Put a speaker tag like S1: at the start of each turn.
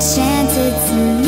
S1: enchanted to